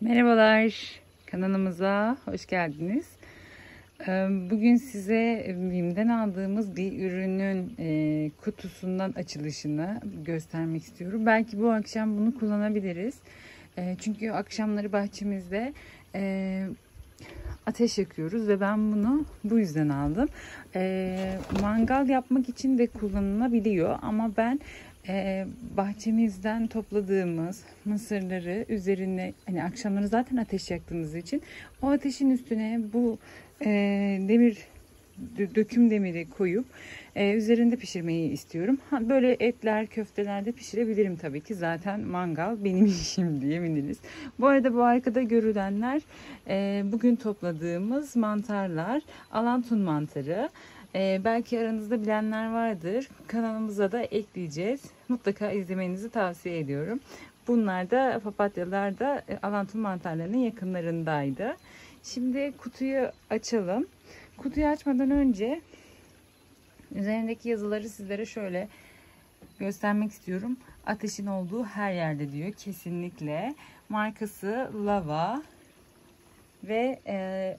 Merhabalar, kanalımıza hoş geldiniz. Ee, bugün size BİM'den aldığımız bir ürünün e, kutusundan açılışını göstermek istiyorum. Belki bu akşam bunu kullanabiliriz. E, çünkü akşamları bahçemizde e, ateş yakıyoruz ve ben bunu bu yüzden aldım. Mangal yapmak için de kullanılabiliyor ama ben e, bahçemizden topladığımız mısırları üzerine hani akşamları zaten ateş yaktığımız için o ateşin üstüne bu e, demir döküm demiri koyup e, üzerinde pişirmeyi istiyorum. Ha, böyle etler, köfteler de pişirebilirim tabii ki. Zaten mangal benim işim diyebiliriz. Bu arada bu arkada görülenler e, bugün topladığımız mantarlar. Alantun mantarı. Ee, belki aranızda bilenler vardır. Kanalımıza da ekleyeceğiz. Mutlaka izlemenizi tavsiye ediyorum. Bunlar da papatyalar da e, alantun mantarlarının yakınlarındaydı. Şimdi kutuyu açalım. Kutuyu açmadan önce üzerindeki yazıları sizlere şöyle göstermek istiyorum. Ateşin olduğu her yerde diyor kesinlikle. Markası Lava ve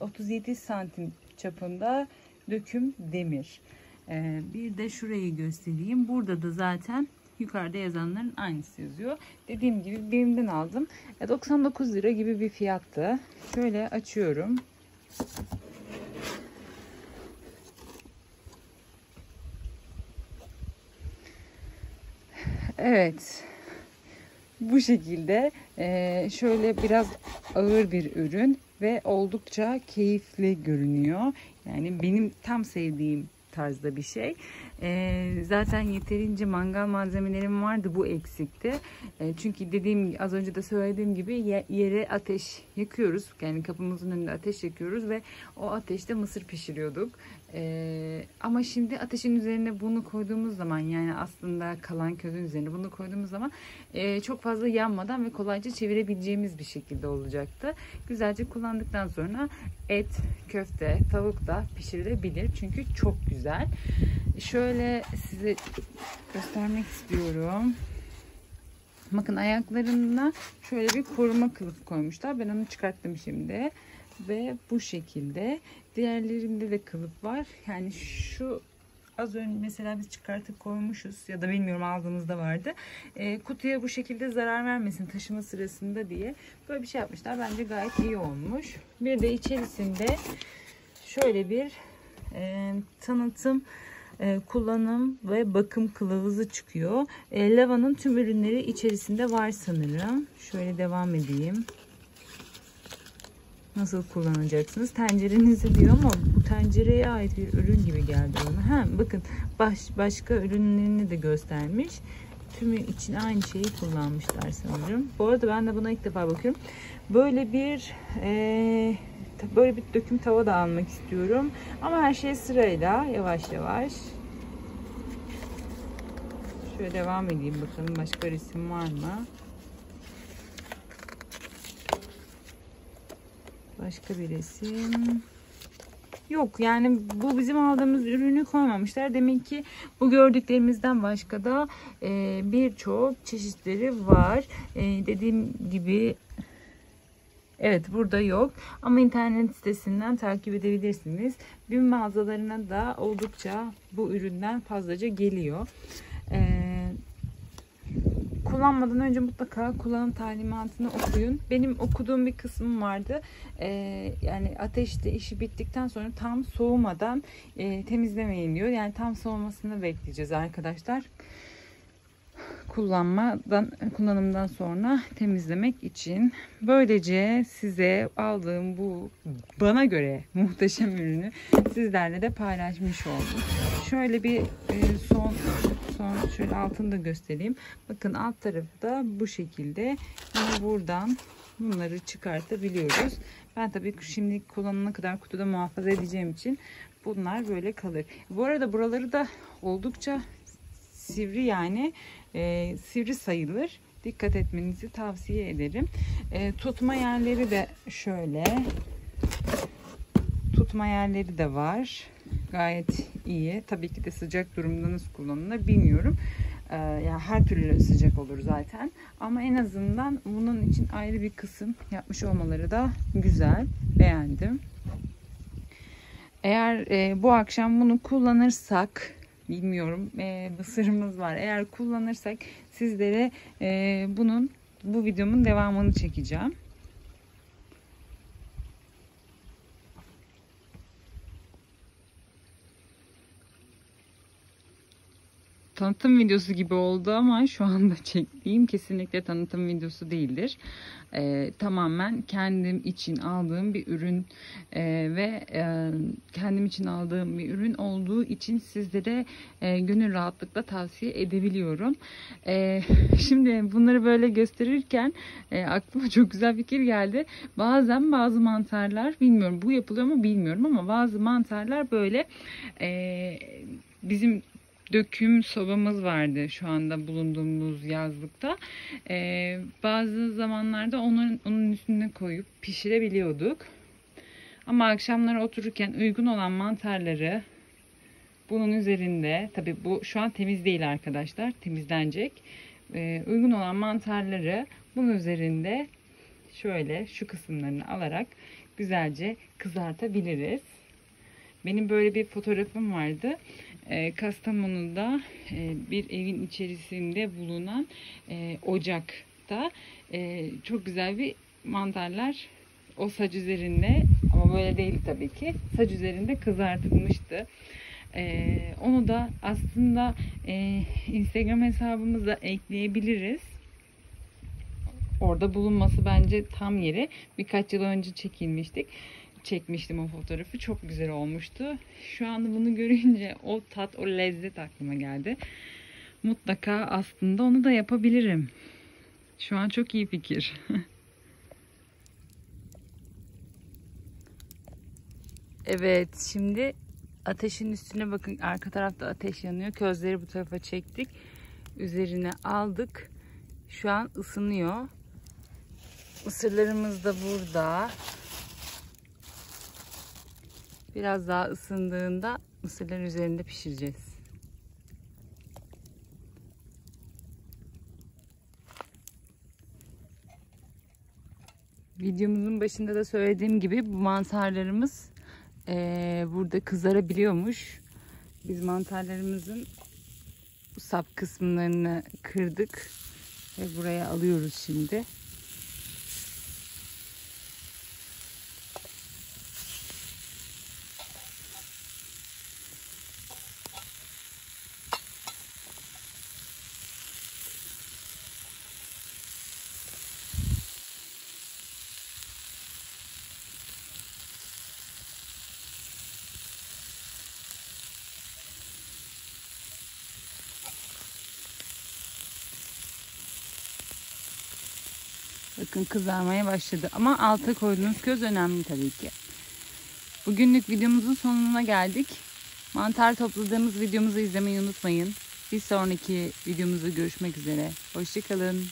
37 e, santim çapında döküm demir. Ee, bir de şurayı göstereyim. Burada da zaten yukarıda yazanların aynısı yazıyor. Dediğim gibi BİM'den aldım. 99 lira gibi bir fiyattı. Şöyle açıyorum. Evet. Bu şekilde ee, şöyle biraz ağır bir ürün ve oldukça keyifli görünüyor. Yani benim tam sevdiğim tarzda bir şey. E, zaten yeterince mangal malzemelerim vardı bu eksikti. E, çünkü dediğim az önce de söylediğim gibi yere ateş yakıyoruz. Yani kapımızın önünde ateş yakıyoruz ve o ateşte mısır pişiriyorduk. E, ama şimdi ateşin üzerine bunu koyduğumuz zaman yani aslında kalan közün üzerine bunu koyduğumuz zaman e, çok fazla yanmadan ve kolayca çevirebileceğimiz bir şekilde olacaktı. Güzelce kullandıktan sonra et, köfte, tavuk da pişirilebilir. Çünkü çok güzel. Şöyle size göstermek istiyorum. Bakın ayaklarına şöyle bir koruma kılıf koymuşlar. Ben onu çıkarttım şimdi. Ve bu şekilde. Diğerlerinde de kılıf var. Yani şu az önce mesela biz çıkartıp koymuşuz ya da bilmiyorum aldığımızda vardı. E, kutuya bu şekilde zarar vermesin taşıma sırasında diye böyle bir şey yapmışlar. Bence gayet iyi olmuş. Bir de içerisinde şöyle bir e, tanıtım e, kullanım ve bakım kılavuzu çıkıyor. E, lavanın tüm ürünleri içerisinde var sanırım. Şöyle devam edeyim. Nasıl kullanacaksınız? Tencerenizi diyor ama bu tencereye ait bir ürün gibi geldi bana. Ha, bakın baş, başka ürünlerini de göstermiş. Tümü için aynı şeyi kullanmışlar sanırım. Bu arada ben de buna ilk defa bakıyorum. Böyle bir e, böyle bir döküm tava da almak istiyorum. Ama her şey sırayla yavaş yavaş. Şöyle devam edeyim bakalım başka resim var mı? Başka bir resim. Yok yani bu bizim aldığımız ürünü koymamışlar. Demek ki bu gördüklerimizden başka da e, birçok çeşitleri var. E, dediğim gibi Evet burada yok ama internet sitesinden takip edebilirsiniz. Bin mağazalarına da oldukça bu üründen fazlaca geliyor. Ee, kullanmadan önce mutlaka kullanım talimatını okuyun. Benim okuduğum bir kısmım vardı. Ee, yani ateşte işi bittikten sonra tam soğumadan e, temizlemeyin diyor. Yani tam soğumasını bekleyeceğiz arkadaşlar kullanmadan kullanımdan sonra temizlemek için böylece size aldığım bu bana göre muhteşem ürünü sizlerle de paylaşmış oldum. Şöyle bir e, son şöyle altını da göstereyim. Bakın alt tarafı da bu şekilde. Yine buradan bunları çıkartabiliyoruz. Ben tabii şimdi kullanana kadar kutuda muhafaza edeceğim için bunlar böyle kalır. Bu arada buraları da oldukça sivri yani e, sivri sayılır. Dikkat etmenizi tavsiye ederim. E, tutma yerleri de şöyle. Tutma yerleri de var. Gayet iyi. Tabii ki de sıcak durumda nasıl kullanılır bilmiyorum. Ee, yani her türlü sıcak olur zaten. Ama en azından bunun için ayrı bir kısım yapmış olmaları da güzel. Beğendim. Eğer e, bu akşam bunu kullanırsak bilmiyorum e, mısırımız var. Eğer kullanırsak sizlere e, bunun bu videomun devamını çekeceğim. Tanıtım videosu gibi oldu ama şu anda çektiğim kesinlikle tanıtım videosu değildir. Ee, tamamen kendim için aldığım bir ürün e, ve e, kendim için aldığım bir ürün olduğu için sizlere e, gönül rahatlıkla tavsiye edebiliyorum. E, şimdi bunları böyle gösterirken e, aklıma çok güzel fikir geldi. Bazen bazı mantarlar bilmiyorum bu yapılıyor mu bilmiyorum ama bazı mantarlar böyle e, bizim döküm sobamız vardı şu anda bulunduğumuz yazlıkta. Ee, bazı zamanlarda onun, onun üstüne koyup pişirebiliyorduk. Ama akşamları otururken uygun olan mantarları bunun üzerinde tabi bu şu an temiz değil arkadaşlar temizlenecek. Ee, uygun olan mantarları bunun üzerinde şöyle şu kısımlarını alarak güzelce kızartabiliriz. Benim böyle bir fotoğrafım vardı. E, Kastamonu'da e, bir evin içerisinde bulunan e, ocakta çok güzel bir mantarlar o saç üzerinde ama böyle değil tabii ki saç üzerinde kızartılmıştı. Onu da aslında Instagram hesabımıza ekleyebiliriz. Orada bulunması bence tam yeri. Birkaç yıl önce çekilmiştik çekmiştim o fotoğrafı. Çok güzel olmuştu. Şu anda bunu görünce o tat, o lezzet aklıma geldi. Mutlaka aslında onu da yapabilirim. Şu an çok iyi fikir. evet, şimdi ateşin üstüne bakın. Arka tarafta ateş yanıyor. Közleri bu tarafa çektik. Üzerine aldık. Şu an ısınıyor. Mısırlarımız da burada. Biraz daha ısındığında mısırların üzerinde pişireceğiz. Videomuzun başında da söylediğim gibi bu mantarlarımız e, burada kızarabiliyormuş. Biz mantarlarımızın sap kısımlarını kırdık ve buraya alıyoruz şimdi. Bakın kızarmaya başladı. Ama alta koyduğunuz köz önemli tabii ki. Bugünlük videomuzun sonuna geldik. Mantar topladığımız videomuzu izlemeyi unutmayın. Bir sonraki videomuzda görüşmek üzere. Hoşçakalın.